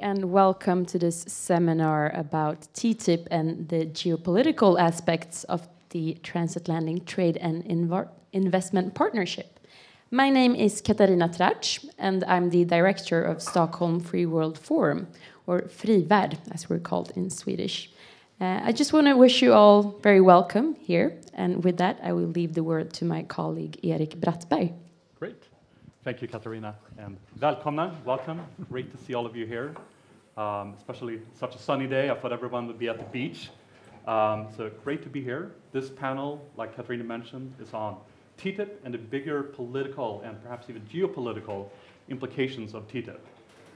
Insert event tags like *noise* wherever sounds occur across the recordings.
And welcome to this seminar about TTIP and the geopolitical aspects of the transatlantic trade and investment partnership. My name is Katarina Tracz, and I'm the director of Stockholm Free World Forum, or Frivärld, as we're called in Swedish. Uh, I just want to wish you all very welcome here, and with that, I will leave the word to my colleague Erik Brattberg. Great. Thank you, Katarina, and välkomna, welcome. Great to see all of you here, um, especially such a sunny day. I thought everyone would be at the beach. Um, so great to be here. This panel, like Katarina mentioned, is on TTIP and the bigger political and perhaps even geopolitical implications of TTIP.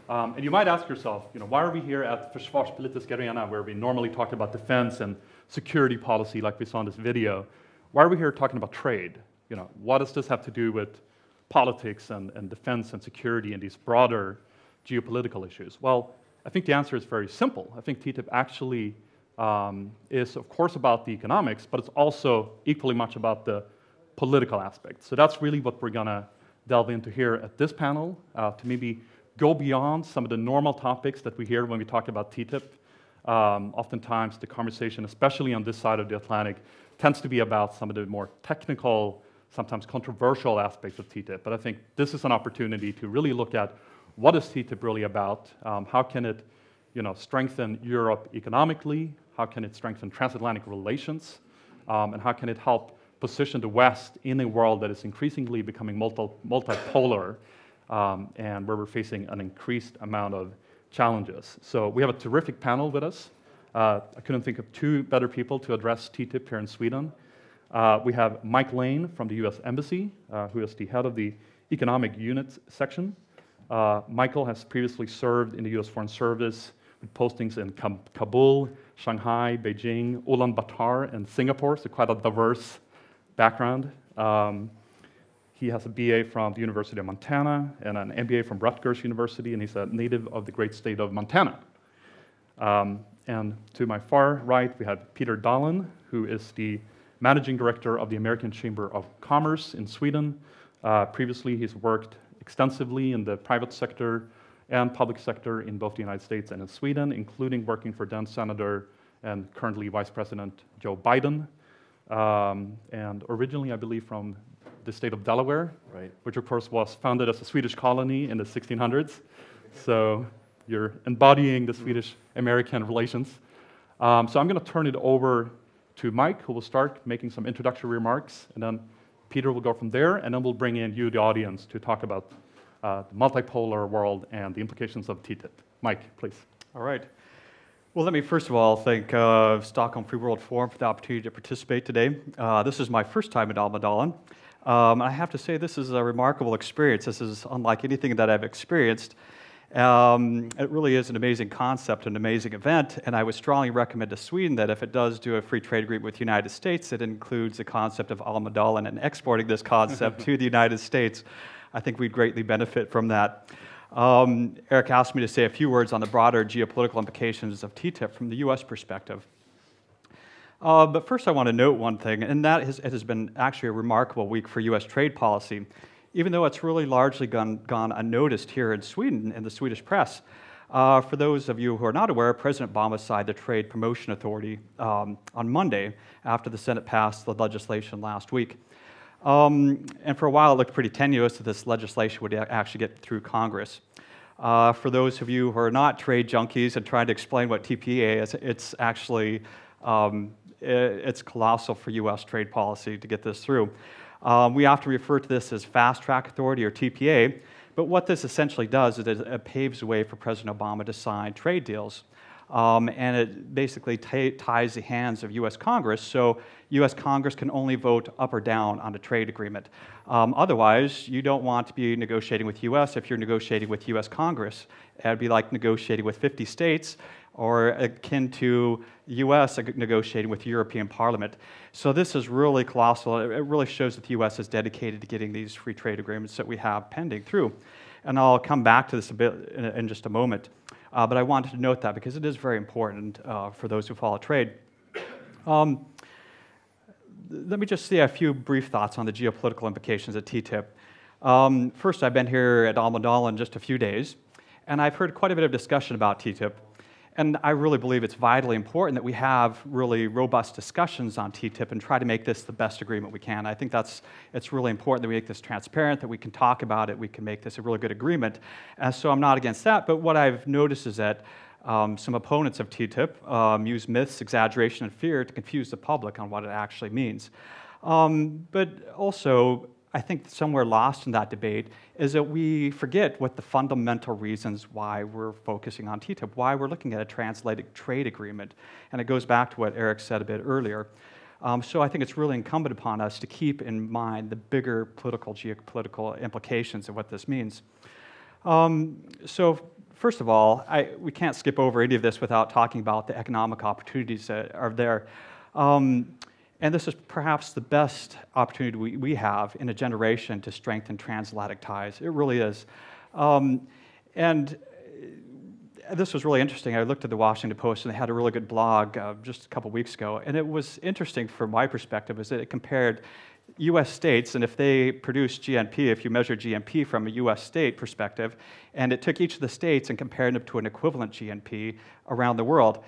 Um, and you might ask yourself, you know, why are we here at Försvarspolitisk Arena, where we normally talk about defense and security policy like we saw in this video? Why are we here talking about trade? You know, what does this have to do with politics and, and defense and security and these broader geopolitical issues? Well, I think the answer is very simple. I think TTIP actually um, is, of course, about the economics, but it's also equally much about the political aspects. So that's really what we're going to delve into here at this panel uh, to maybe go beyond some of the normal topics that we hear when we talk about TTIP. Um, oftentimes, the conversation, especially on this side of the Atlantic, tends to be about some of the more technical sometimes controversial aspects of TTIP. But I think this is an opportunity to really look at what is TTIP really about? Um, how can it you know, strengthen Europe economically? How can it strengthen transatlantic relations? Um, and how can it help position the West in a world that is increasingly becoming multi multipolar um, and where we're facing an increased amount of challenges? So we have a terrific panel with us. Uh, I couldn't think of two better people to address TTIP here in Sweden. Uh, we have Mike Layne from the US Embassy, uh, who is the head of the Economic Units section. Uh, Michael has previously served in the US Foreign Service with postings in Kabul, Shanghai, Beijing, Ulaanbaatar, and Singapore, so quite a diverse background. Um, he has a BA from the University of Montana and an MBA from Rutgers University, and he's a native of the great state of Montana. Um, and to my far right, we have Peter Dahlen, who is the managing director of the American Chamber of Commerce in Sweden. Uh, previously, he's worked extensively in the private sector and public sector in both the United States and in Sweden, including working for then Senator and currently Vice President Joe Biden. Um, and originally, I believe, from the state of Delaware, right. which of course was founded as a Swedish colony in the 1600s. So you're embodying the Swedish American relations. Um, so I'm going to turn it over to Mike, who will start making some introductory remarks, and then Peter will go from there, and then we'll bring in you, the audience, to talk about uh, the multipolar world and the implications of TTIP. Mike, please. All right. Well, let me first of all thank uh, Stockholm Free World Forum for the opportunity to participate today. Uh, this is my first time at Almedalen. Um, I have to say, this is a remarkable experience. This is unlike anything that I've experienced. Um, it really is an amazing concept, an amazing event, and I would strongly recommend to Sweden that if it does do a free trade agreement with the United States, it includes the concept of Almedalen and exporting this concept *laughs* to the United States. I think we'd greatly benefit from that. Um, Erik asked me to say a few words on the broader geopolitical implications of TTIP from the US perspective. Uh, but first, I want to note one thing, and that is, it has been actually a remarkable week for US trade policy even though it's really largely gone, gone unnoticed here in Sweden in the Swedish press. Uh, for those of you who are not aware, President Obama signed the Trade Promotion Authority um, on Monday after the Senate passed the legislation last week. Um, and for a while, it looked pretty tenuous that this legislation would actually get through Congress. Uh, for those of you who are not trade junkies and trying to explain what TPA is, it's actually um, it's colossal for U.S. trade policy to get this through. Um, we often refer to this as Fast Track Authority or TPA, but what this essentially does is it paves the way for President Obama to sign trade deals. Um, and it basically ties the hands of US Congress, so US Congress can only vote up or down on a trade agreement. Um, otherwise, you don't want to be negotiating with US if you're negotiating with US Congress. It'd be like negotiating with 50 states or akin to US negotiating with European Parliament. So this is really colossal. It really shows that the US is dedicated to getting these free trade agreements that we have pending through. And I'll come back to this a bit in, in just a moment. Uh, but I wanted to note that because it is very important uh, for those who follow trade. Um, let me just say a few brief thoughts on the geopolitical implications of TTIP. Um, first, I've been here at Almedalen just a few days, And I've heard quite a bit of discussion about TTIP. And I really believe it's vitally important that we have really robust discussions on TTIP and try to make this the best agreement we can. I think that's it's really important that we make this transparent, that we can talk about it, we can make this a really good agreement. And so I'm not against that. But what I've noticed is that um, some opponents of TTIP um, use myths, exaggeration, and fear to confuse the public on what it actually means. Um, but also, I think somewhere lost in that debate is that we forget what the fundamental reasons why we're focusing on TTIP, why we're looking at a transatlantic trade agreement. And it goes back to what Erik said a bit earlier. Um, so I think it's really incumbent upon us to keep in mind the bigger political, geopolitical implications of what this means. Um, so first of all, I, we can't skip over any of this without talking about the economic opportunities that are there. Um, and this is perhaps the best opportunity we, we have in a generation to strengthen transatlantic ties. It really is. Um, and uh, this was really interesting. I looked at the Washington Post and they had a really good blog uh, just a couple weeks ago. And it was interesting from my perspective is that it compared US states, and if they produce GNP, if you measure GNP from a US state perspective, and it took each of the states and compared them to an equivalent GNP around the world.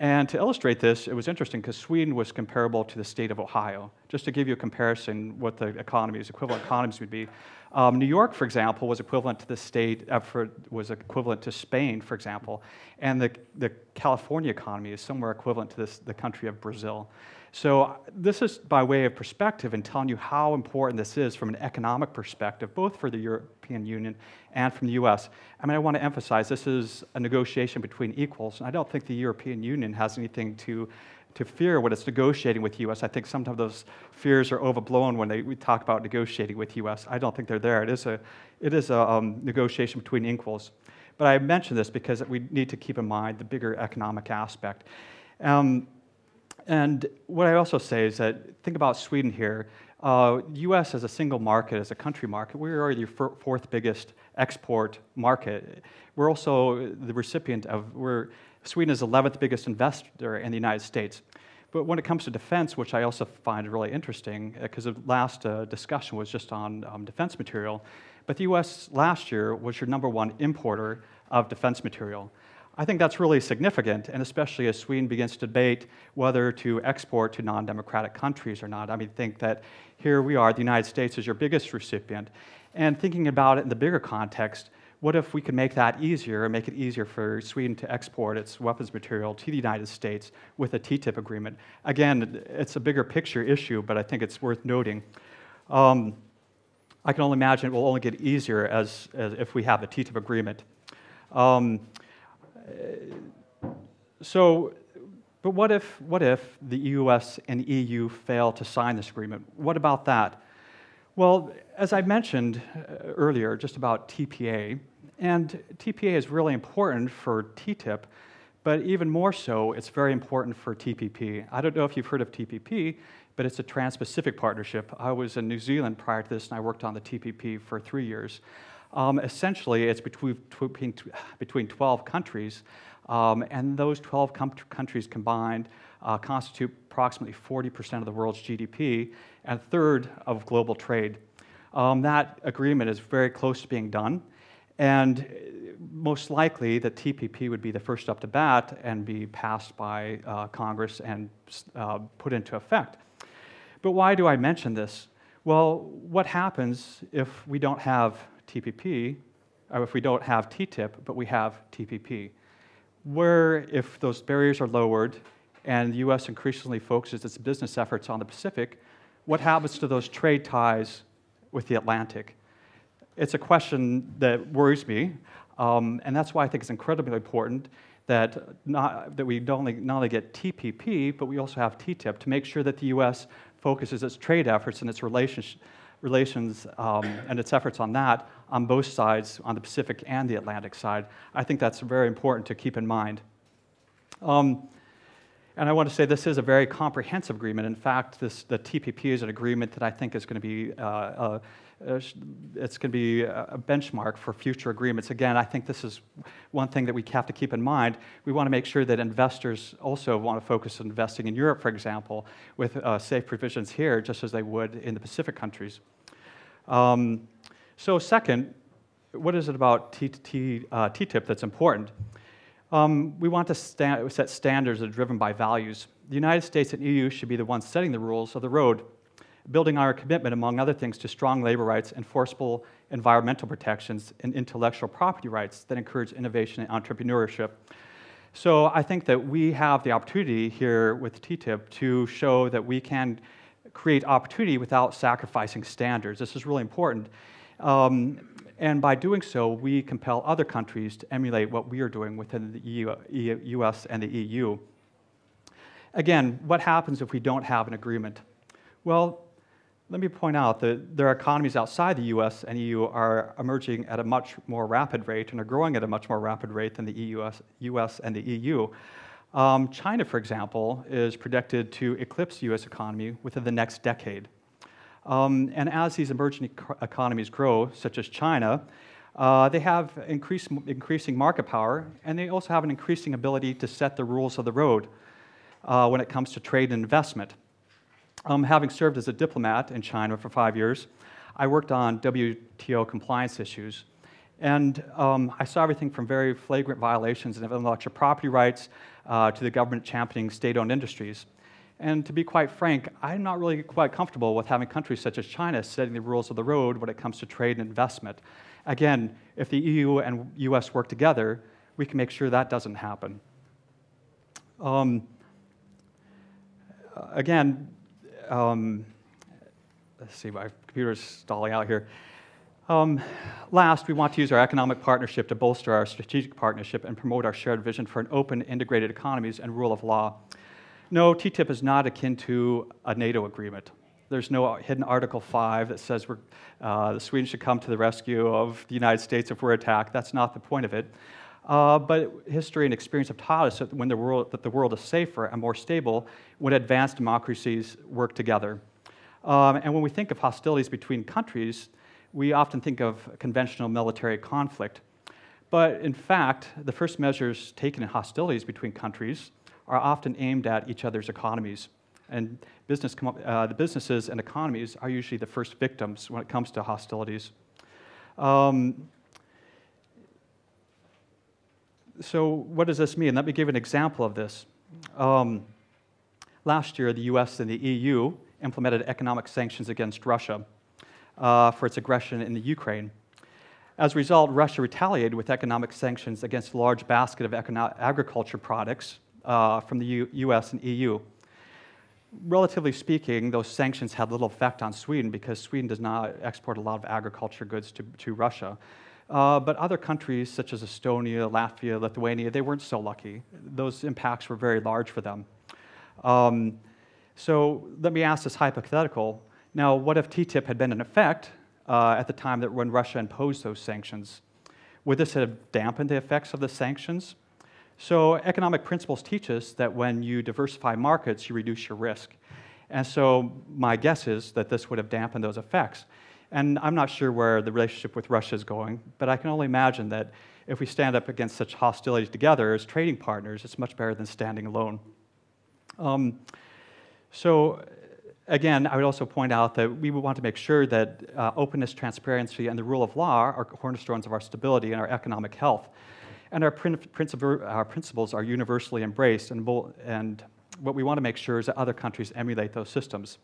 And to illustrate this, it was interesting because Sweden was comparable to the state of Ohio. Just to give you a comparison, what the economies, equivalent economies would be. Um, New York, for example, was equivalent to the state, effort was equivalent to Spain, for example. And the, the California economy is somewhere equivalent to this, the country of Brazil. So this is by way of perspective and telling you how important this is from an economic perspective, both for the European Union and from the U.S. I mean, I want to emphasize this is a negotiation between equals, and I don't think the European Union has anything to to fear when it's negotiating with the U.S. I think sometimes those fears are overblown when they, we talk about negotiating with the U.S. I don't think they're there. It is a, it is a um, negotiation between equals. But I mention this because we need to keep in mind the bigger economic aspect. Um, and what I also say is that think about Sweden here. Uh, U.S. as a single market, as a country market, we are the fourth biggest export market. We're also the recipient of, we're, Sweden is the 11th biggest investor in the United States. But when it comes to defense, which I also find really interesting, because uh, the last uh, discussion was just on um, defense material, but the US last year was your number one importer of defense material. I think that's really significant, and especially as Sweden begins to debate whether to export to non democratic countries or not. I mean, think that here we are, the United States is your biggest recipient. And thinking about it in the bigger context, what if we could make that easier and make it easier for Sweden to export its weapons material to the United States with a TTIP agreement? Again, it's a bigger picture issue, but I think it's worth noting. Um, I can only imagine it will only get easier as, as if we have a TTIP agreement. Um, so, but what if, what if the US and EU fail to sign this agreement? What about that? Well, as I mentioned uh, earlier, just about TPA, and TPA is really important for TTIP, but even more so, it's very important for TPP. I don't know if you've heard of TPP, but it's a Trans Pacific Partnership. I was in New Zealand prior to this, and I worked on the TPP for three years. Um, essentially, it's between, between 12 countries, um, and those 12 countries combined uh, constitute approximately 40% of the world's GDP and a third of global trade. Um, that agreement is very close to being done, and most likely the TPP would be the first up to bat and be passed by uh, Congress and uh, put into effect. But why do I mention this? Well, what happens if we don't have TPP, or if we don't have TTIP, but we have TPP? Where, if those barriers are lowered and the US increasingly focuses its business efforts on the Pacific, what happens to those trade ties with the Atlantic? It's a question that worries me, um, and that's why I think it's incredibly important that, not, that we not only, not only get TPP, but we also have TTIP to make sure that the US focuses its trade efforts and its relations, relations um, and its efforts on that on both sides, on the Pacific and the Atlantic side. I think that's very important to keep in mind. Um, and I want to say this is a very comprehensive agreement. In fact, this, the TPP is an agreement that I think is going to be uh, uh, uh it's going to be a benchmark for future agreements. Again, I think this is one thing that we have to keep in mind. We want to make sure that investors also want to focus on investing in Europe, for example, with uh, safe provisions here, just as they would in the Pacific countries. Um, so, second, what is it about uh, TTIP that's important? Um, we want to set standards that are driven by values. The United States and EU should be the ones setting the rules of the road, building our commitment, among other things, to strong labor rights, enforceable environmental protections, and intellectual property rights that encourage innovation and entrepreneurship. So I think that we have the opportunity here with TTIP to show that we can create opportunity without sacrificing standards. This is really important. Um, and by doing so, we compel other countries to emulate what we are doing within the EU, US and the EU. Again, what happens if we don't have an agreement? Well, let me point out that there are economies outside the US and EU are emerging at a much more rapid rate and are growing at a much more rapid rate than the US, US and the EU. Um, China, for example, is predicted to eclipse the US economy within the next decade. Um, and as these emerging economies grow, such as China, uh, they have increasing market power, and they also have an increasing ability to set the rules of the road uh, when it comes to trade and investment. Um, having served as a diplomat in China for five years, I worked on WTO compliance issues. And um, I saw everything from very flagrant violations of intellectual property rights uh, to the government championing state owned industries. And to be quite frank, I'm not really quite comfortable with having countries such as China setting the rules of the road when it comes to trade and investment. Again, if the EU and US work together, we can make sure that doesn't happen. Um, again, um, let's see, my computer's stalling out here. Um, last, we want to use our economic partnership to bolster our strategic partnership and promote our shared vision for an open, integrated economies and rule of law. No, TTIP is not akin to a NATO agreement. There's no hidden Article 5 that says uh, the Sweden should come to the rescue of the United States if we're attacked. That's not the point of it. Uh, but history and experience have taught us that, when the world, that the world is safer and more stable when advanced democracies work together. Um, and when we think of hostilities between countries, we often think of conventional military conflict. But in fact, the first measures taken in hostilities between countries are often aimed at each other's economies. And business, uh, the businesses and economies are usually the first victims when it comes to hostilities. Um, so what does this mean? Let me give an example of this. Um, last year, the US and the EU implemented economic sanctions against Russia uh, for its aggression in the Ukraine. As a result, Russia retaliated with economic sanctions against a large basket of agriculture products uh, from the U US and EU. Relatively speaking, those sanctions had little effect on Sweden because Sweden does not export a lot of agriculture goods to, to Russia. Uh, but other countries such as Estonia, Latvia, Lithuania, they weren't so lucky. Those impacts were very large for them. Um, so let me ask this hypothetical. Now, what if TTIP had been in effect uh, at the time that when Russia imposed those sanctions? Would this have dampened the effects of the sanctions? So economic principles teach us that when you diversify markets, you reduce your risk. And so my guess is that this would have dampened those effects. And I'm not sure where the relationship with Russia is going, but I can only imagine that if we stand up against such hostility together as trading partners, it's much better than standing alone. Um, so, again, I would also point out that we would want to make sure that uh, openness, transparency, and the rule of law are cornerstones of our stability and our economic health. And our, our principles are universally embraced, and, and, what we want to make sure is that other countries emulate those systems.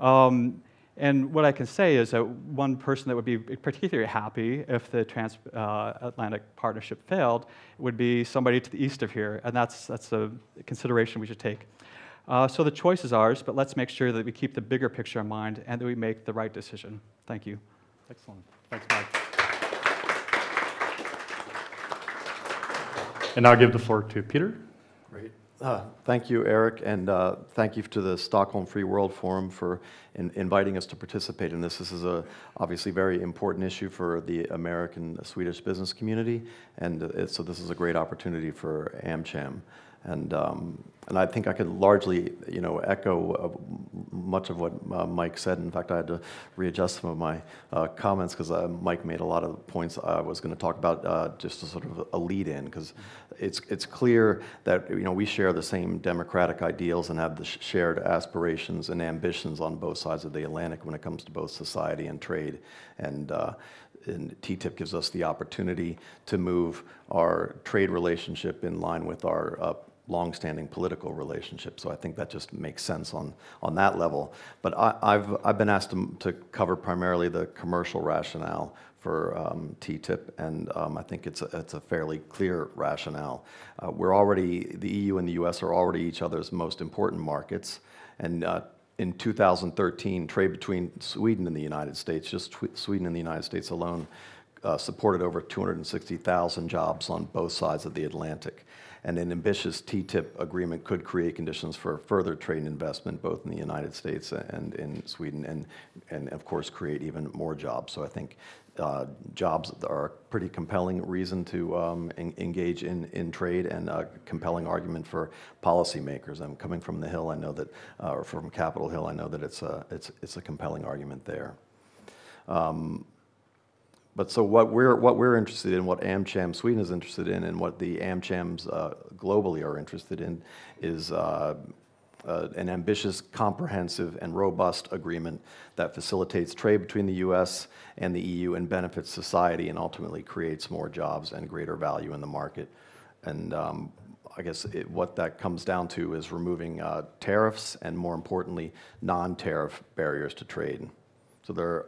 Um, and what I can say is that one person that would be particularly happy if the transatlantic uh, partnership failed would be somebody to the east of here, and that's, that's a consideration we should take. Uh, so the choice is ours, but let's make sure that we keep the bigger picture in mind and that we make the right decision. Thank you. Excellent. Thanks, Mike. And I'll give the floor to Peter. Great. Uh, thank you, Erik, and uh, thank you to the Stockholm Free World Forum for in, inviting us to participate in this. This is a obviously very important issue for the American Swedish business community, and uh, so this is a great opportunity for AmCham. And, um, and I think I could largely, you know, echo uh, much of what uh, Mike said. In fact, I had to readjust some of my uh, comments because uh, Mike made a lot of the points I was going to talk about uh, just as sort of a lead in, because it's, it's clear that, you know, we share the same democratic ideals and have the shared aspirations and ambitions on both sides of the Atlantic when it comes to both society and trade. And uh, and TTIP gives us the opportunity to move our trade relationship in line with our uh, longstanding political relationship. So I think that just makes sense on, on that level. But I, have I've been asked to, to cover primarily the commercial rationale for um, TTIP, and um, I think it's a, it's a fairly clear rationale. Uh, we're already, the EU and the US are already each other's most important markets, and uh, in 2013, trade between Sweden and the United States, just Sweden and the United States alone, uh, supported over 260,000 jobs on both sides of the Atlantic. And an ambitious TTIP agreement could create conditions for further trade and investment, both in the United States and in Sweden, and, and of course, create even more jobs. So I think uh, jobs are a pretty compelling reason to um, en engage in, in trade and a compelling argument for policymakers. I'm coming from the Hill, I know that, uh, or from Capitol Hill, I know that it's a, it's, it's a compelling argument there. Um, but so what we're, what we're interested in, what AmCham Sweden is interested in, and what the AmChams uh, globally are interested in is uh, uh, an ambitious, comprehensive, and robust agreement that facilitates trade between the U.S. and the EU and benefits society and ultimately creates more jobs and greater value in the market. And um, I guess it, what that comes down to is removing uh, tariffs and, more importantly, non-tariff barriers to trade. So there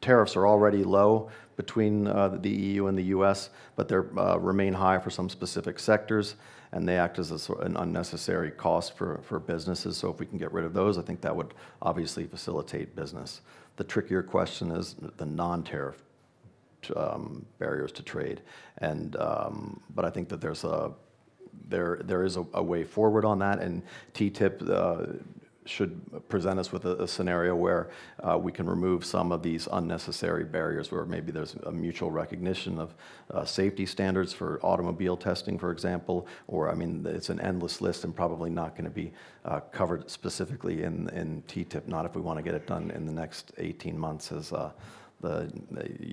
tariffs are already low between uh, the EU and the US, but they uh, remain high for some specific sectors, and they act as a, an unnecessary cost for, for businesses. So if we can get rid of those, I think that would obviously facilitate business. The trickier question is the non-tariff um, barriers to trade, and um, but I think that there's a there there is a, a way forward on that, and TTIP. Uh, should present us with a, a scenario where uh, we can remove some of these unnecessary barriers where maybe there's a mutual recognition of uh, safety standards for automobile testing, for example, or I mean, it's an endless list and probably not going to be uh, covered specifically in, in TTIP, not if we want to get it done in the next 18 months as uh, the,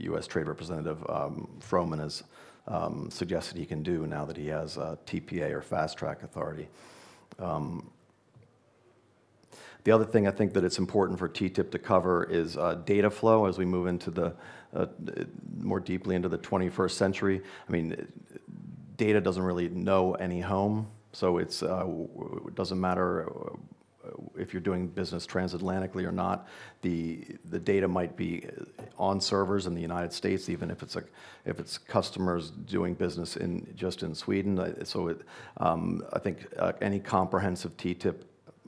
U.S. Trade Representative um, Froman has um, suggested he can do now that he has TPA or fast track authority. Um, the other thing I think that it's important for TTIP to cover is uh, data flow as we move into the uh, more deeply into the 21st century. I mean, data doesn't really know any home, so it's uh, it doesn't matter uh, if you're doing business transatlantically or not, the the data might be on servers in the United States, even if it's a if it's customers doing business in just in Sweden. So it, um, I think uh, any comprehensive TTIP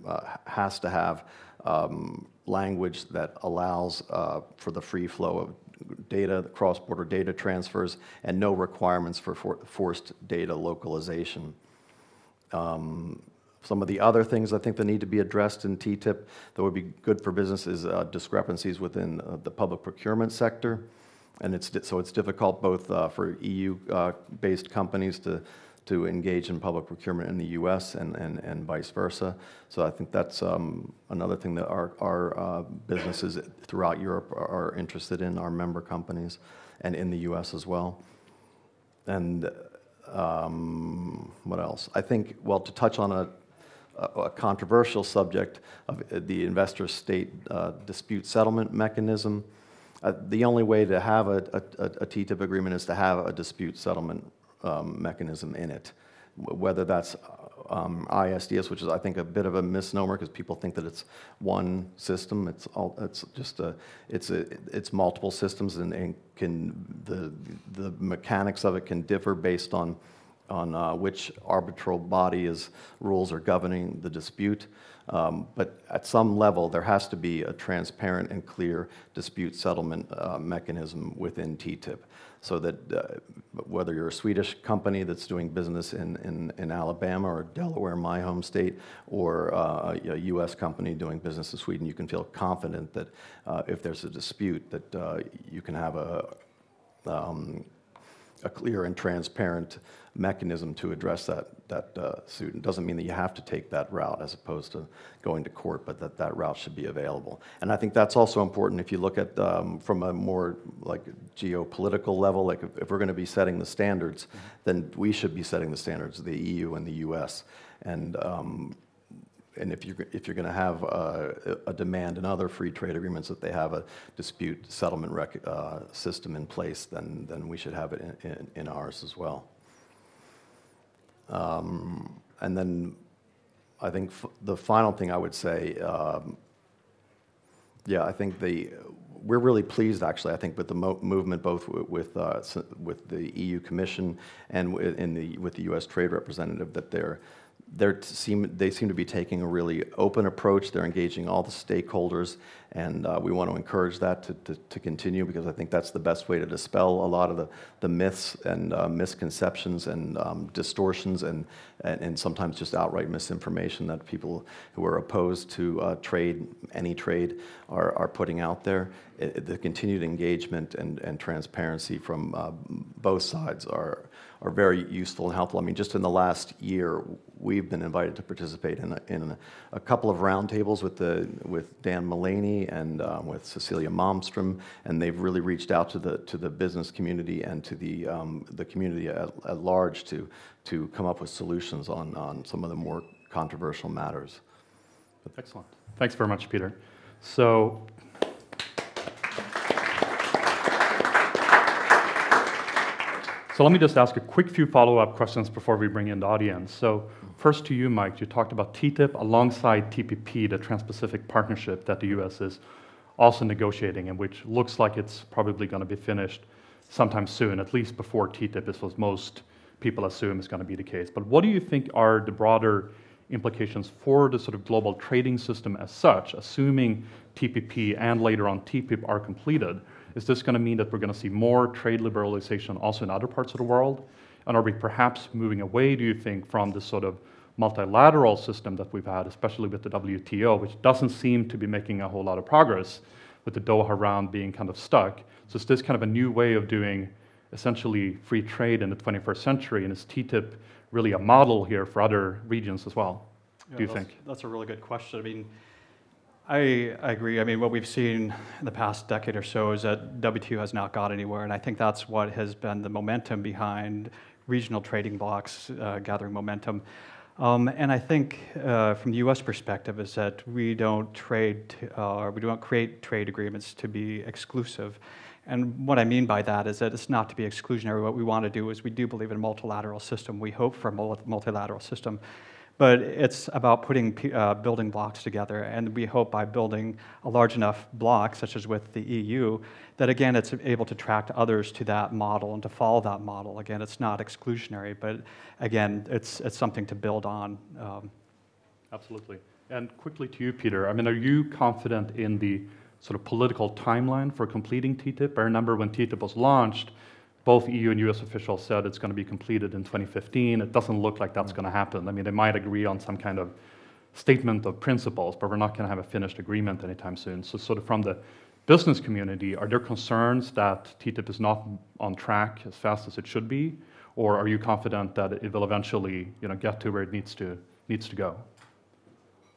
uh, has to have um, language that allows uh, for the free flow of data, cross-border data transfers, and no requirements for, for forced data localization. Um, some of the other things I think that need to be addressed in TTIP that would be good for business is uh, discrepancies within uh, the public procurement sector. And it's, so it's difficult both uh, for EU-based uh, companies to to engage in public procurement in the US and, and, and vice versa. So I think that's um, another thing that our, our uh, businesses throughout Europe are, interested in, our member companies, and in the US as well. And um, what else? I think, well, to touch on a, a controversial subject of the investor state uh, dispute settlement mechanism, uh, the only way to have a, a, a TTIP agreement is to have a dispute settlement um, mechanism in it. Whether that's um, ISDS, which is I think a bit of a misnomer because people think that it's one system. It's all, it's just a, it's a, it's multiple systems and, and can the the mechanics of it can differ based on on uh, which arbitral body is rules are governing the dispute. Um, but at some level, there has to be a transparent and clear dispute settlement uh, mechanism within TTIP so that uh, whether you're a Swedish company that's doing business in, in, in Alabama or Delaware, my home state, or uh, a U.S. company doing business in Sweden, you can feel confident that uh, if there's a dispute, that uh, you can have a, um, a clear and transparent mechanism to address that, that uh, suit. It doesn't mean that you have to take that route as opposed to going to court, but that that route should be available. And I think that's also important if you look at um, from a more like geopolitical level, like if, if we're going to be setting the standards, then we should be setting the standards, the EU and the US. And um, and if you're, if you're going to have uh, a demand in other free trade agreements that they have a dispute settlement uh, system in place, then, then we should have it in, in, in ours as well. Um, and then I think the final thing I would say, um, yeah, I think the, we're really pleased, actually, I think, with the mo- movement both with, uh, with the EU Commission and in the, with the US Trade Representative that they're, seem, they seem to be taking a really open approach. They're engaging all the stakeholders, and uh, we want to encourage that to, to, to continue because I think that's the best way to dispel a lot of the, the myths and uh, misconceptions and um, distortions and, and, and sometimes just outright misinformation that people who are opposed to uh, trade, any trade, are, are putting out there. It, the continued engagement and, and transparency from uh, both sides are, are very useful and helpful. I mean, just in the last year, we've been invited to participate in a, in a, couple of roundtables with the with Dan Mullaney and um, with Cecilia Malmstrom, and they've really reached out to the to the business community and to the um, the community at, at large to to come up with solutions on on some of the more controversial matters. Excellent. Thanks very much, Peter. So So let me just ask a quick few follow-up questions before we bring in the audience. So first to you, Mike, you talked about TTIP alongside TPP, the Trans-Pacific Partnership that the U.S. is also negotiating and which looks like it's probably going to be finished sometime soon, at least before TTIP is what most people assume is going to be the case. But what do you think are the broader implications for the sort of global trading system as such, assuming TPP and later on TPIP are completed? Is this going to mean that we're going to see more trade liberalization also in other parts of the world? And are we perhaps moving away, do you think, from this sort of multilateral system that we've had, especially with the WTO, which doesn't seem to be making a whole lot of progress, with the Doha round being kind of stuck? So is this kind of a new way of doing essentially free trade in the 21st century? And is TTIP really a model here for other regions as well? Yeah, do you that's- think? That's a really good question. I mean, I, I agree. I mean, what we've seen in the past decade or so is that WTO has not got anywhere, and I think that's what has been the momentum behind regional trading blocks uh, gathering momentum. Um, and I think uh, from the U.S. perspective is that we don't trade, uh, or we don't create trade agreements to be exclusive. And what I mean by that is that it's not to be exclusionary. What we want to do is we do believe in a multilateral system. We hope for a multilateral system. But it's about putting uh, building blocks together, and we hope by building a large enough block, such as with the EU, that again it's able to attract others to that model and to follow that model. Again, it's not exclusionary, but again, it's it's something to build on. Um, Absolutely. And quickly to you, Peter, I mean, are you confident in the sort of political timeline for completing TTIP? I remember when TTIP was launched, both EU and US officials said it's going to be completed in 2015. It doesn't look like that's going to happen. I mean, they might agree on some kind of statement of principles, but we're not going to have a finished agreement anytime soon. So, sort of from the business community, are there concerns that TTIP is not on track as fast as it should be, or are you confident that it will eventually, you know, get to where it needs to needs to go?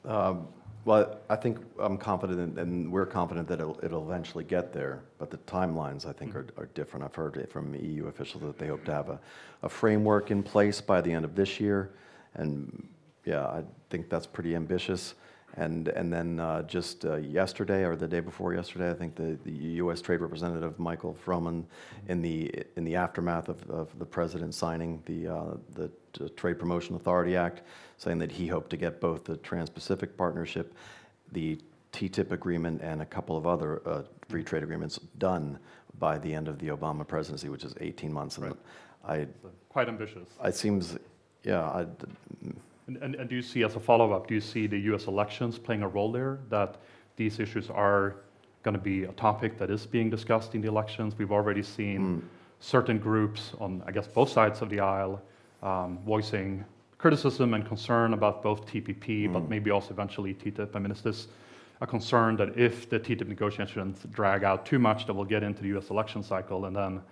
Um, Well, I think I'm confident, and we're confident that it'll, it'll eventually get there, but the timelines, I think, mm-hmm. are, are different. I've heard it from EU officials that they hope to have a, a framework in place by the end of this year, and yeah, I think that's pretty ambitious. And, and then uh, just uh, yesterday, or the day before yesterday, I think the, the U.S. Trade Representative Michael Froman, in the, in the aftermath of, of the president signing the, uh, the Trade Promotion Authority Act, saying that he hoped to get both the Trans-Pacific Partnership, the TTIP agreement, and a couple of other uh, free trade agreements done by the end of the Obama presidency, which is 18 months. And Right. I, quite ambitious. it seems, yeah, I, And, and, and do you see, as a follow-up, do you see the U.S. elections playing a role there? That these issues are going to be a topic that is being discussed in the elections? We've already seen certain groups on, I guess, both sides of the aisle um, voicing criticism and concern about both TPP, but maybe also eventually TTIP. I mean, is this a concern that if the TTIP negotiations drag out too much, that we'll get into the U.S. election cycle and then,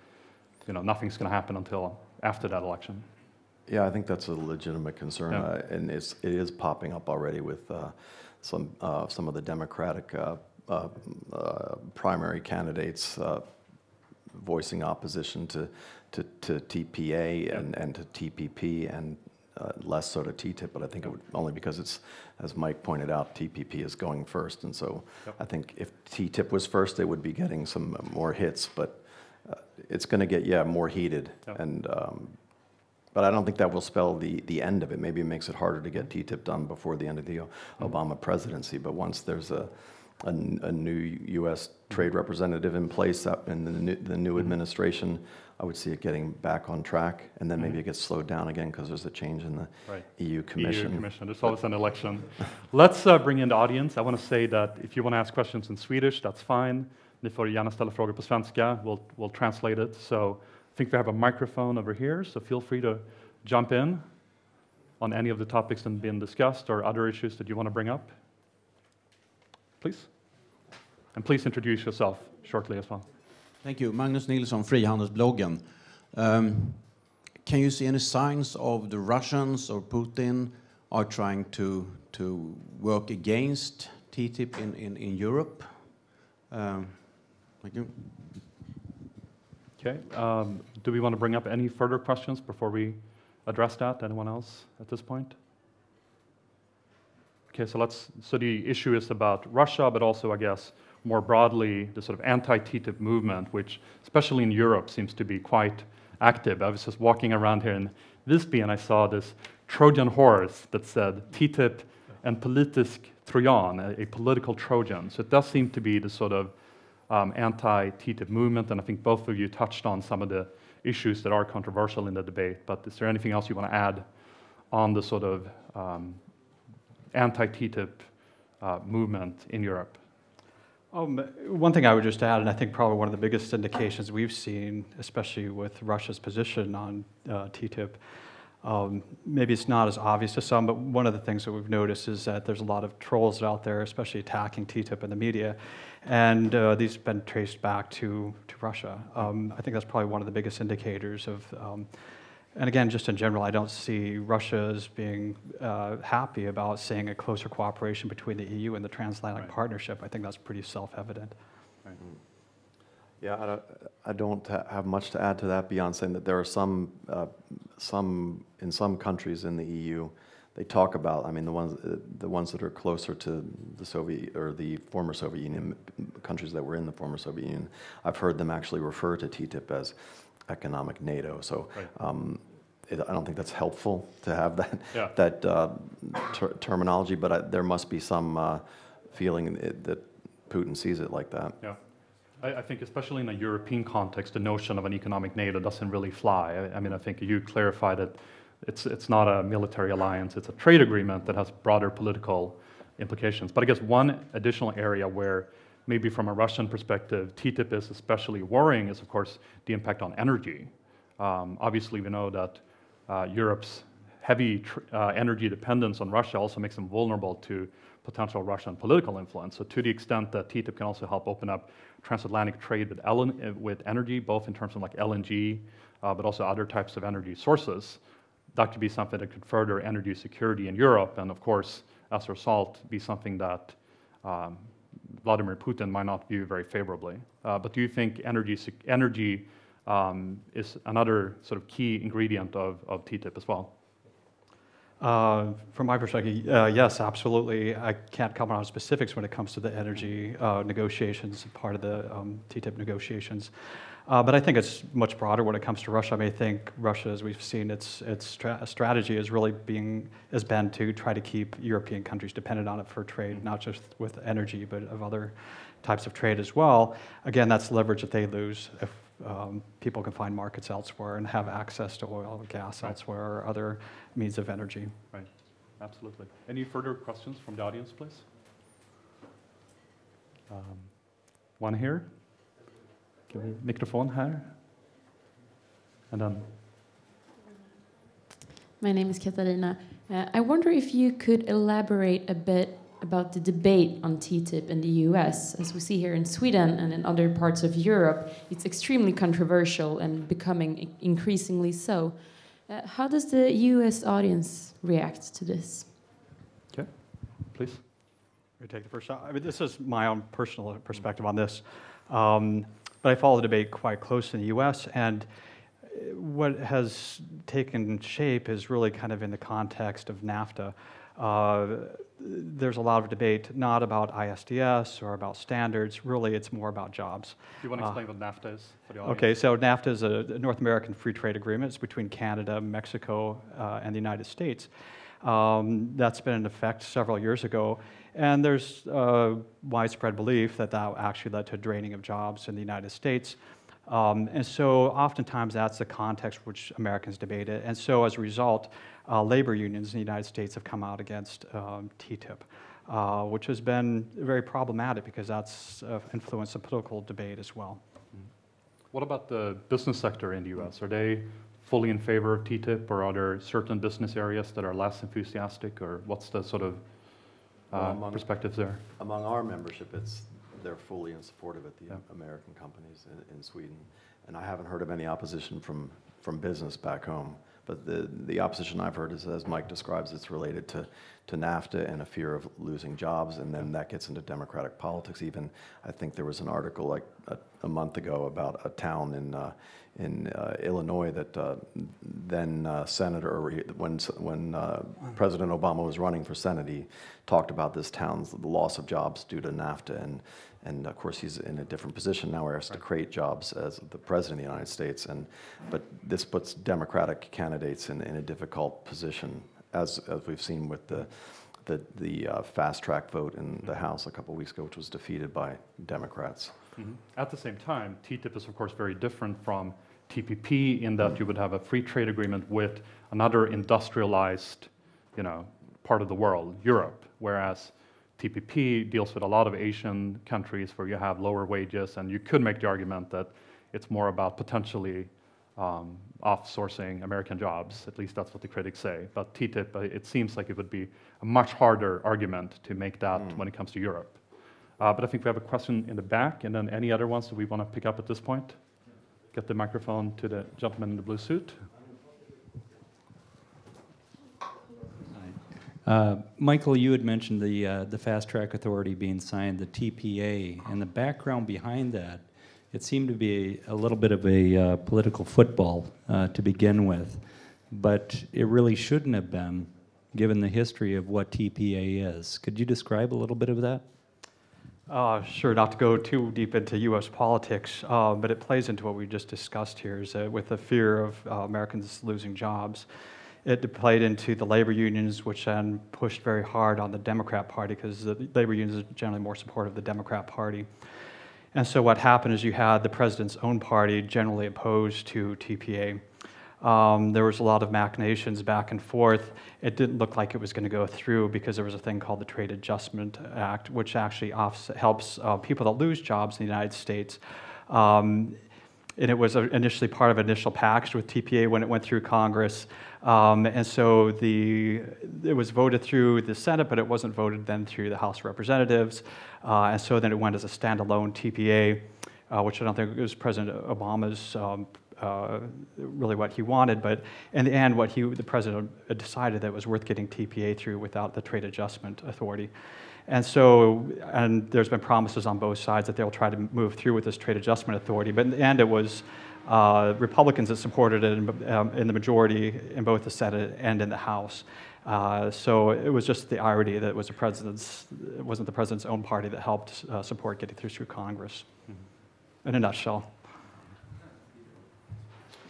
you know, nothing's going to happen until after that election? Yeah, I think that's a legitimate concern, Yeah. uh, and it's, it is popping up already with uh, some, uh, some of the Democratic uh, uh, uh, primary candidates uh, voicing opposition to, to, to TPA and, and to TPP, and uh, less so to TTIP, but I think it would only because it's, as Mike pointed out, TPP is going first, and so Yep. I think if TTIP was first, they would be getting some more hits, but uh, it's going to get yeah more heated, Yep. and um, but I don't think that will spell the the end of it. Maybe it makes it harder to get TTIP done before the end of the Obama presidency. But once there's a a new U.S. trade representative in place up in the new, the new administration, I would see it getting back on track, and then maybe it gets slowed down again because there's a change in the Right. EU Commission. EU Commission. There's always an election. Let's uh, bring in the audience. I want to say that if you want to ask questions in Swedish, that's fine. Ni får gärna ställa frågor på svenska. We'll, we'll translate it. So think we have a microphone over here, so feel free to jump in on any of the topics that have been discussed or other issues that you want to bring up. Please. And please introduce yourself shortly as well. Thank you. Magnus Nilsson, Frihandelsbloggen. Um, Can you see any signs of the Russians or Putin are trying to to work against TTIP in in in Europe? Um, Thank you. Okay. Um, do we want to bring up any further questions before we address that? Anyone else at this point? Okay, so let's. So the issue is about Russia, but also, I guess, more broadly, the sort of anti-TTIP movement, which, especially in Europe, seems to be quite active. I was just walking around here in Visby, and I saw this Trojan horse that said TTIP and politisk Trojan, a, a political Trojan. So it does seem to be the sort of um, anti-TTIP movement, and I think both of you touched on some of the issues that are controversial in the debate. But is there anything else you want to add on the sort of um, anti-TTIP uh, movement in Europe? Um, one thing I would just add, and I think probably one of the biggest indications we've seen, especially with Russia's position on uh, TTIP, um, maybe it's not as obvious to some, but one of the things that we've noticed is that there's a lot of trolls out there, especially attacking TTIP in the media, and uh, these have been traced back to, to Russia. Um, I think that's probably one of the biggest indicators of. Um, and again, just in general, I don't see Russia as being uh, happy about seeing a closer cooperation between the EU and the transatlantic Right. partnership. I think that's pretty self-evident. Yeah, I don't, I don't have much to add to that beyond saying that there are some, uh, some, in some countries in the EU, they talk about, I mean, the ones, the ones that are closer to the Soviet, or the former Soviet Union, countries that were in the former Soviet Union, I've heard them actually refer to TTIP as economic NATO. So Right. um, it, I don't think that's helpful to have that, Yeah. that uh, ter- terminology, but I, there must be some uh, feeling that Putin sees it like that. Yeah. I, I think especially in a European context, the notion of an economic NATO doesn't really fly. I, I mean, I think you clarified that it's, it's not a military alliance, it's a trade agreement that has broader political implications. But I guess one additional area where maybe from a Russian perspective, TTIP is especially worrying is, of course, the impact on energy. Um, obviously, we know that uh, Europe's heavy uh, energy dependence on Russia also makes them vulnerable to potential Russian political influence. So, to the extent that TTIP can also help open up transatlantic trade with, uh, with energy, both in terms of like LNG, uh, but also other types of energy sources, that could be something that could further energy security in Europe, and of course, as a result, be something that um, Vladimir Putin might not view very favorably. Uh, but do you think energy, energy um, is another sort of key ingredient of, of TTIP as well? Uh, From my perspective, uh, yes, absolutely. I can't comment on specifics when it comes to the energy uh, negotiations, part of the um, TTIP negotiations. Uh, But I think it's much broader when it comes to Russia. I mean, I think Russia, as we've seen, its its stra- strategy is really being has been to try to keep European countries dependent on it for trade, not just with energy, but of other types of trade as well. Again, that's leverage that they lose if um, people can find markets elsewhere and have access to oil and gas Right. elsewhere or other means of energy. Right, absolutely. Any further questions from the audience, please? Um, one here. Give me microphone here. And then, My name is Katarina. Uh, I wonder if you could elaborate a bit about the debate on TTIP in the US. As we see here in Sweden and in other parts of Europe, it's extremely controversial and becoming increasingly so. Uh, how does the US audience react to this? please. We take the first shot. I mean, this is my own personal perspective on this, um, but I follow the debate quite close in the U.S. And uh, what has taken shape is really kind of in the context of NAFTA. Uh, there's a lot of debate not about ISDS or about standards. Really, it's more about jobs. Do you want to Uh, explain what NAFTA is for the audience? Okay, so NAFTA is a North American free trade agreement. It's between Canada, Mexico, uh, and the United States. Um, that's been in effect several years ago, and there's uh, widespread belief that that actually led to a draining of jobs in the United States. Um, and so, oftentimes, that's the context which Americans debate it. And so, as a result, uh, labor unions in the United States have come out against um, TTIP, uh, which has been very problematic because that's uh, influenced the political debate as well. What about the business sector in the US? Are they fully in favor of TTIP, or are there certain business areas that are less enthusiastic, or what's the sort of Well, uh, among- perspectives there? Among our membership, it's, they're fully in support of it, the Yeah. American companies in, in Sweden. And I haven't heard of any opposition from, from business back home. But the, the opposition I've heard is, as Mike describes, it's related to, to NAFTA and a fear of losing jobs, and then that gets into democratic politics. Even, I think there was an article like a, a month ago about a town in, uh, in uh, Illinois that uh, then uh, Senator, or when, when uh, President Obama was running for Senate, he talked about this town's the loss of jobs due to NAFTA, and and of course he's in a different position now, where he has to create jobs as the president of the United States, and but this puts Democratic candidates in, in a difficult position, as as we've seen with the. The, the uh, fast track vote in the House a couple weeks ago, which was defeated by Democrats. Mhm. At the same time, TTIP is of course very different from TPP in that you would have a free trade agreement with another industrialized, you know, part of the world, Europe, whereas TPP deals with a lot of Asian countries where you have lower wages, and you could make the argument that it's more about potentially um, off-sourcing American jobs. At least that's what the critics say. But TTIP, uh, it seems like it would be a much harder argument to make that when it comes to Europe. Uh, But I think we have a question in the back, and then any other ones that we want to pick up at this point? Get the microphone to the gentleman in the blue suit. Uh, Michael, you had mentioned the, uh, the Fast Track Authority being signed, the TPA, and the background behind that, it seemed to be a little bit of a uh, political football uh, to begin with, but it really shouldn't have been, given the history of what TPA is. Could you describe a little bit of that? Uh, sure, not to go too deep into U.S. politics, uh, but it plays into what we just discussed here, is with the fear of uh, Americans losing jobs. It played into the labor unions, which then pushed very hard on the Democrat Party because the labor unions are generally more supportive of the Democrat Party. And so what happened is you had the president's own party generally opposed to TPA. Um, there was a lot of machinations back and forth. It didn't look like it was going to go through because there was a thing called the Trade Adjustment Act, which actually helps uh, people that lose jobs in the United States. Um, and it was initially part of an initial package with TPA when it went through Congress. Um, and so the, it was voted through the Senate, but it wasn't voted then through the House of Representatives. Uh, and so then it went as a standalone TPA, uh, which I don't think was President Obama's um, uh, really what he wanted. But in the end, what he, the president decided that it was worth getting TPA through without the Trade Adjustment Authority. And so, and there's been promises on both sides that they'll try to move through with this trade adjustment authority. But in the end, it was uh, Republicans that supported it in, um, in, the majority in both the Senate and in the House. Uh, so it was just the irony that it was the president's, it wasn't the president's own party that helped uh, support getting through through Congress. In a nutshell.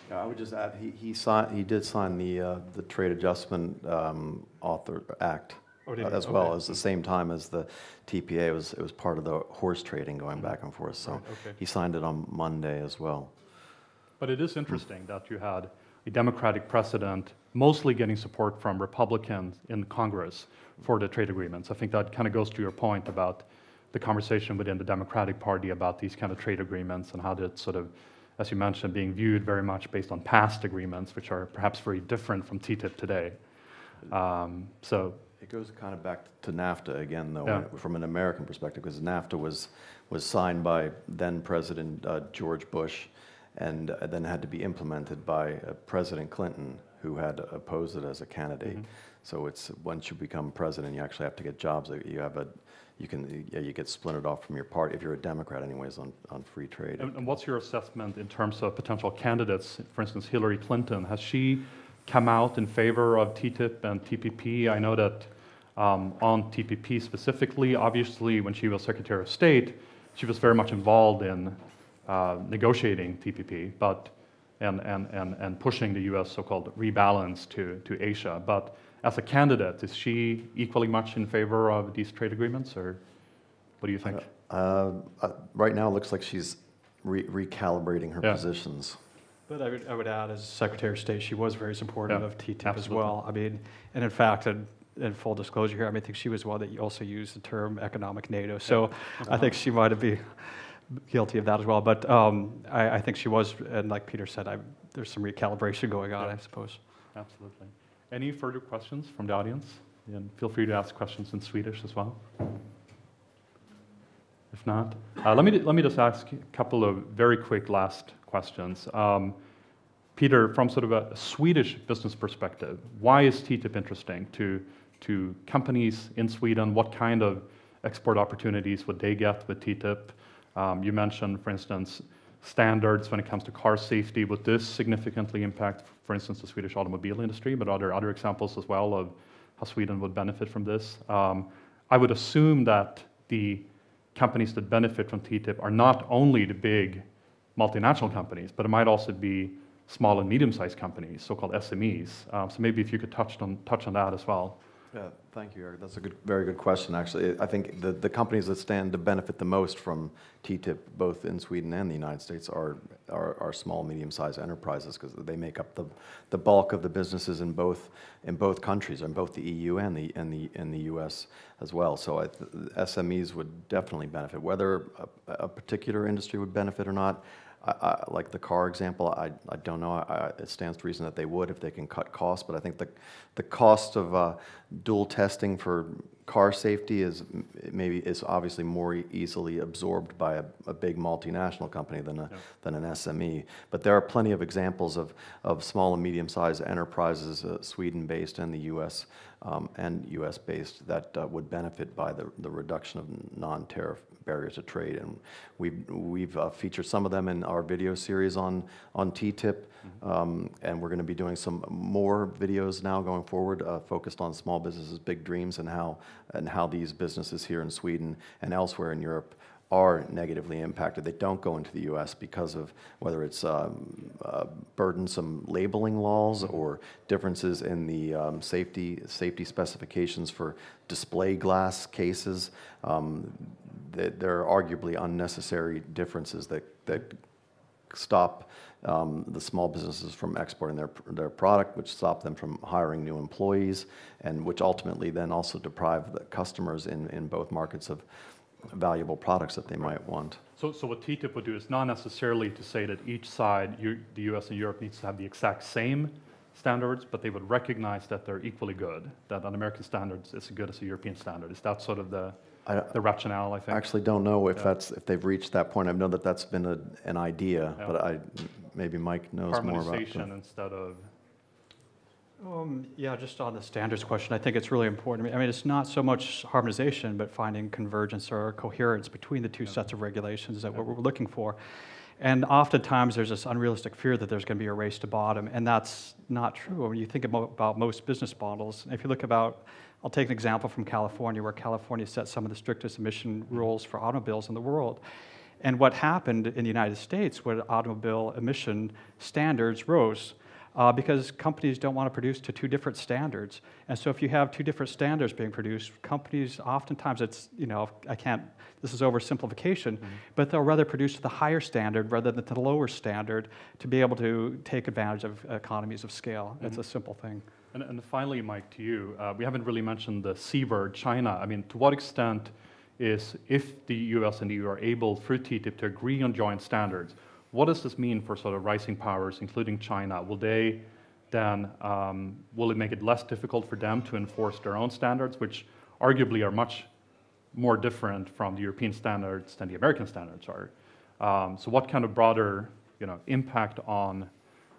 Yeah, I would just add, he, he signed, he did sign the, uh, the Trade Adjustment um, Author Act Oh, did he? as well, Okay. as the same time as the TPA, it was, it was part of the horse trading going back and forth, so Right, okay. he signed it on Monday as well. But it is interesting that you had a Democratic president mostly getting support from Republicans in Congress for the trade agreements. I think that kind of goes to your point about the conversation within the Democratic Party about these kind of trade agreements and how that sort of, as you mentioned, being viewed very much based on past agreements, which are perhaps very different from TTIP today. Um, so, It goes kind of back to NAFTA again, though, Yeah. from an American perspective, because NAFTA was, was signed by then President uh, George Bush and uh, then had to be implemented by uh, President Clinton, who had opposed it as a candidate. So it's, once you become president, you actually have to get jobs. You have a, you can, you get splintered off from your party, if you're a Democrat anyways, on, on free trade. and, and what's your assessment in terms of potential candidates? For instance, Hillary Clinton, has she come out in favor of TTIP and TPP. I know that um, on TPP specifically, obviously, when she was Secretary of State, she was very much involved in uh, negotiating TPP, but and, and, and, and pushing the U.S. so-called rebalance to, to Asia. But as a candidate, is she equally much in favor of these trade agreements, or what do you think? Uh, uh, right now, it looks like she's re- recalibrating her Yeah. positions. But I would, I would add, as Secretary of State, she was very supportive Yeah, of TTIP as well. I mean, and in fact, in, in full disclosure here, I mean, I think she was one that you also used the term economic NATO. So I think she might have been guilty of that as well. But um, I, I think she was, and like Peter said, I, there's some recalibration going on, Yeah. I suppose. Absolutely. Any further questions from the audience? And feel free to ask questions in Swedish as well. If not, uh, let me let me just ask a couple of very quick last questions. Um, Peter, from sort of a Swedish business perspective, why is TTIP interesting to to companies in Sweden? What kind of export opportunities would they get with TTIP? Um, you mentioned, for instance, standards when it comes to car safety. Would this significantly impact, for instance, the Swedish automobile industry? But are there other examples as well of how Sweden would benefit from this? Um, I would assume that the companies that benefit from TTIP are not only the big multinational companies, but it might also be small and medium-sized companies, so-called SMEs. Um, so maybe if you could touch on touch on that as well. Yeah, thank you, Erik. That's a good, very good question, actually. I think the, the companies that stand to benefit the most from TTIP, both in Sweden and the United States, are, are, are small, medium-sized enterprises because they make up the, the bulk of the businesses in both, in both countries, in both the EU and the, and the, and the US as well. So I, SMEs would definitely benefit. Whether a, a particular industry would benefit or not, I, I, like the car example, I, I don't know. I, it stands to reason that they would if they can cut costs, but I think the, the cost of uh, dual testing for car safety is maybe is obviously more easily absorbed by a, a big multinational company than a, Yeah. than an SME. But there are plenty of examples of, of small and medium-sized enterprises, uh, Sweden-based and the U.S. Um, and U.S.-based, that uh, would benefit by the, the reduction of non-tariff barriers to trade. And we've, we've uh, featured some of them in our video series on, on TTIP. Um, and we're going to be doing some more videos now going forward, uh, focused on small businesses, big dreams, and how, and how these businesses here in Sweden and elsewhere in Europe are negatively impacted. They don't go into the U.S. because of whether it's um, uh, burdensome labeling laws or differences in the um, safety safety specifications for display glass cases. Um, that there are arguably unnecessary differences that that stop um, the small businesses from exporting their, their product, which stop them from hiring new employees, and which ultimately then also deprive the customers in, in both markets of valuable products that they might want. So, so what TTIP would do is not necessarily to say that each side, you, the US and Europe, needs to have the exact same standards, but they would recognize that they're equally good, that an American standard is as good as a European standard. Is that sort of the, I the rationale, I think? I actually don't know if Yeah. that's, if they've reached that point. I know that that's been a, an idea, Yeah. but I, maybe Mike knows more about Harmonization that. instead of, Um, yeah, just on the standards question, I think it's really important. I mean, it's not so much harmonization, but finding convergence or coherence between the two Yeah. sets of regulations that Yeah. what we're looking for. And oftentimes there's this unrealistic fear that there's going to be a race to bottom, and that's not true. When you think about, about most business models, if you look about, I'll take an example from California, where California set some of the strictest emission rules for automobiles in the world. And what happened in the United States when automobile emission standards rose? Uh, because companies don't want to produce to two different standards. And so if you have two different standards being produced, companies oftentimes it's, you know, I can't, this is oversimplification, but they'll rather produce to the higher standard rather than to the lower standard to be able to take advantage of economies of scale. It's a simple thing. and, and finally, Mike, to you, uh, we haven't really mentioned the C word, China. I mean, to what extent is if the US and the EU are able, through TTIP, to agree on joint standards, what does this mean for sort of rising powers, including China? Will they then, um, will it make it less difficult for them to enforce their own standards, which arguably are much more different from the European standards than the American standards are? Um, so what kind of broader, you know, impact on,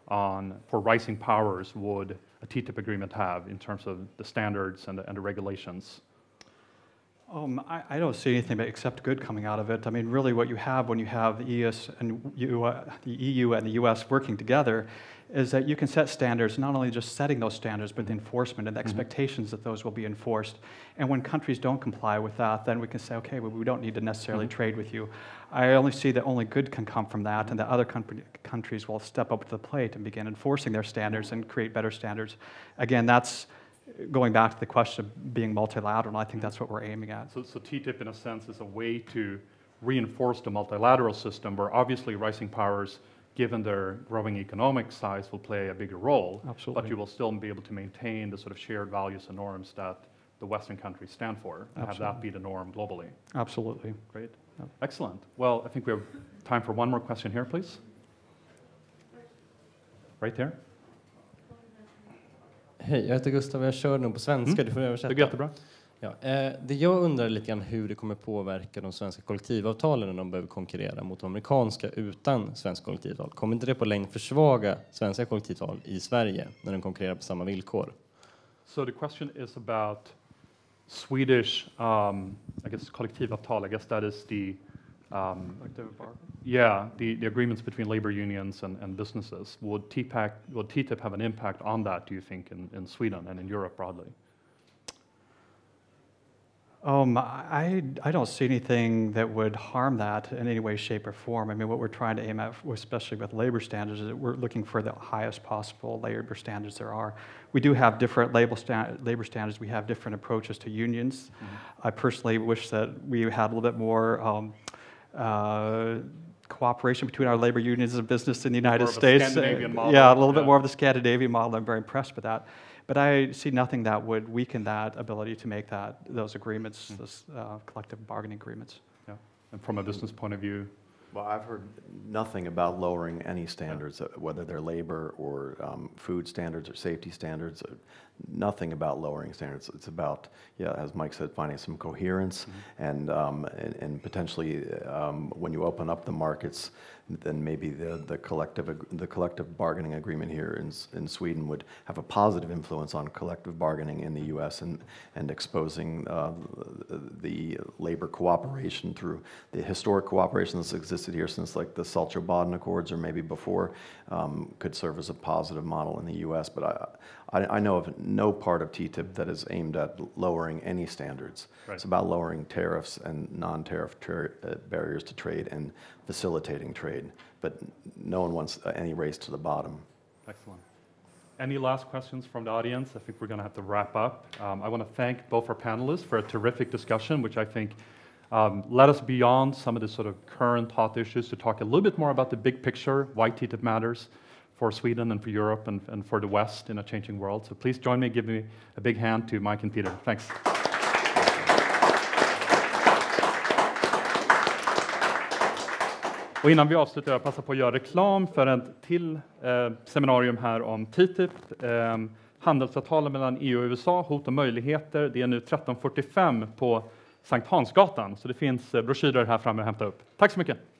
on, for rising powers would a TTIP agreement have in terms of the standards and the, and the regulations? Um, I, I don't see anything but except good coming out of it. I mean, really, what you have when you have the ES and U, uh, the EU and the US working together is that you can set standards, not only just setting those standards, but the enforcement and the Mhm. expectations that those will be enforced. And when countries don't comply with that, then we can say, okay, well, we don't need to necessarily Mhm. trade with you. I only see that only good can come from that, and that other countries will step up to the plate and begin enforcing their standards and create better standards. Again, that's going back to the question of being multilateral, I think that's what we're aiming at. So, so TTIP, in a sense, is a way to reinforce the multilateral system where obviously rising powers, given their growing economic size, will play a bigger role. Absolutely. But you will still be able to maintain the sort of shared values and norms that the Western countries stand for and have that be the norm globally. Absolutely. Great. Yep. Excellent. Well, I think we have time for one more question here, please. Right there. Hej, jag heter Gustav och jag kör nog på svenska. Mm. Du får Det översätta. går jättebra. Ja, eh, det jag undrar lite grann hur det kommer påverka de svenska kollektivavtalen när de behöver konkurrera mot de amerikanska utan svenska kollektivavtal. Kommer inte det på längd försvaga svenska kollektivavtal i Sverige när de konkurrerar på samma villkor? So the question is about Swedish, um, I guess, kollektivavtal. I guess that is the, um, yeah, the, the agreements between labor unions and, and businesses. Would TPAC, would TTIP have an impact on that, do you think, in, in Sweden and in Europe broadly? Um, I, I don't see anything that would harm that in any way, shape, or form. I mean, what we're trying to aim at, especially with labor standards, is that we're looking for the highest possible labor standards there are. We do have different label sta- labor standards. We have different approaches to unions. I personally wish that we had a little bit more um, uh, cooperation between our labor unions and business in the United More of a States. Scandinavian model, Yeah, a little yeah. bit more of the Scandinavian model. I'm very impressed with that. But I see nothing that would weaken that ability to make that, those agreements, Mm. those uh, collective bargaining agreements. Yeah. And from a business point of view, Well, I've heard nothing about lowering any standards, uh, whether they're labor or um, food standards or safety standards. Nothing about lowering standards. It's about, yeah, as Mike said, finding some coherence and, um, and, and potentially um, when you open up the markets, then maybe the, the collective the collective bargaining agreement here in, in Sweden would have a positive influence on collective bargaining in the U.S. and and exposing uh, the labor cooperation through the historic cooperation that's existed here since like the Saltsjöbaden Accords or maybe before um, could serve as a positive model in the U.S. But I, I, I know of no part of TTIP that is aimed at lowering any standards. Right. It's about lowering tariffs and non-tariff uh, barriers to trade and facilitating trade. But no one wants any race to the bottom. Excellent. Any last questions from the audience? I think we're going to have to wrap up. Um, I want to thank both our panelists for a terrific discussion, which I think um, led us beyond some of the sort of current hot issues to talk a little bit more about the big picture, why TTIP matters for Sweden and for Europe and, and for the West in a changing world. So please join me, give me a big hand to Mike and Peter. Thanks. Och innan vi avslutar, jag passar på att göra reklam för ett till eh, seminarium här om TTIP, eh, handelsavtalen mellan EU och USA, hot och möjligheter. Det är nu 13.45 på Sankt Hansgatan, så det finns eh, broschyrer här framme att hämta upp. Tack så mycket!